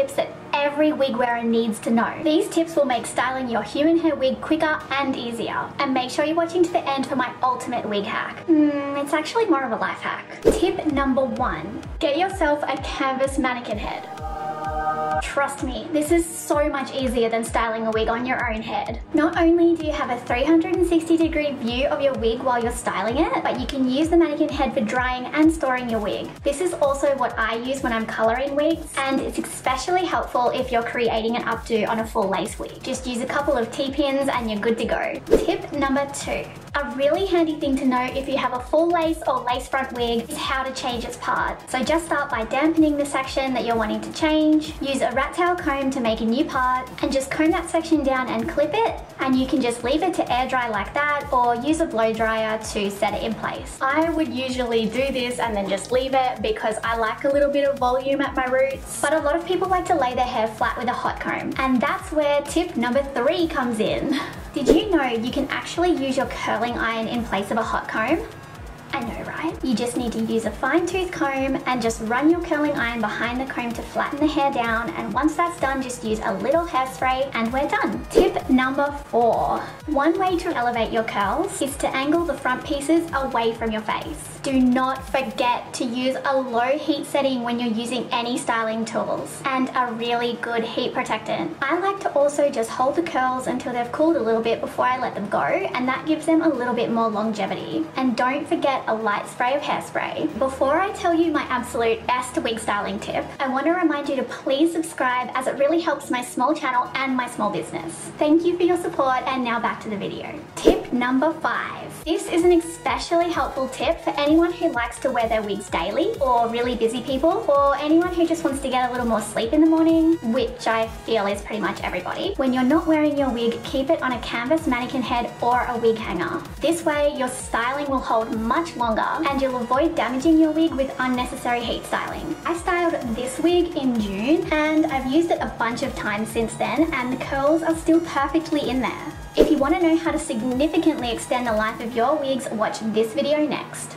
tips that every wig wearer needs to know. These tips will make styling your human hair wig quicker and easier. And make sure you're watching to the end for my ultimate wig hack. Hmm, it's actually more of a life hack. Tip number one, get yourself a canvas mannequin head. Trust me, this is so much easier than styling a wig on your own head. Not only do you have a 360 degree view of your wig while you're styling it, but you can use the mannequin head for drying and storing your wig. This is also what I use when I'm coloring wigs, and it's especially helpful if you're creating an updo on a full lace wig. Just use a couple of T-pins and you're good to go. Tip number two. A really handy thing to know if you have a full lace or lace front wig is how to change its part. So just start by dampening the section that you're wanting to change, use a rat tail comb to make a new part, and just comb that section down and clip it, and you can just leave it to air dry like that or use a blow dryer to set it in place. I would usually do this and then just leave it because I like a little bit of volume at my roots, but a lot of people like to lay their hair flat with a hot comb, and that's where tip number three comes in. Did you know you can actually use your curling iron in place of a hot comb? I know, right? You just need to use a fine tooth comb and just run your curling iron behind the comb to flatten the hair down. And once that's done, just use a little hairspray and we're done. Tip number four. One way to elevate your curls is to angle the front pieces away from your face. Do not forget to use a low heat setting when you're using any styling tools and a really good heat protectant. I like to also just hold the curls until they've cooled a little bit before I let them go and that gives them a little bit more longevity. And don't forget a light spray of hairspray. Before I tell you my absolute best wig styling tip, I want to remind you to please subscribe as it really helps my small channel and my small business. Thank you for your support and now back to the video. Tip number five. This is an especially helpful tip for anyone who likes to wear their wigs daily or really busy people or anyone who just wants to get a little more sleep in the morning, which I feel is pretty much everybody. When you're not wearing your wig, keep it on a canvas mannequin head or a wig hanger. This way your styling will hold much longer and you'll avoid damaging your wig with unnecessary heat styling. I styled this wig in June and I've used it a bunch of times since then and the curls are still perfectly in there. If you want to know how to significantly extend the life of your wigs, watch this video next.